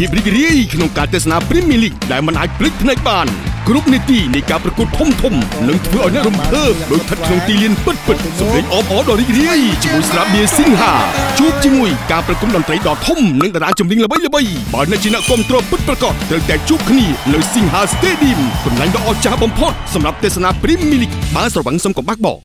ភាពរីករាយក្នុងការទស្សនា Premier League ដែលមិនអាចភ្លេចភ្នែកបានគ្រប់នីតិនៃការប្រកួតធំធំនឹងធ្វើឲ្យអ្នករំភើបដោយស្ថិតក្នុងទីលានពិតពិតសម្លេងអបអរដ៏រីករាយជាមួយស្រាបៀរសិង្ហាជួបជាមួយការប្រគំតន្ត្រីដ៏ធំនិងតារាចម្រៀងល្បីៗបើអ្នកជាអ្នកគ្រប់គ្រងពិតប្រាកដត្រូវតែជួបគ្នានៅសិង្ហា Stadium កន្លែងដ៏អស្ចារ្យបំផុតសម្រាប់ទស្សនា Premier League បានស្រវឹងសុំកំបាក់បោ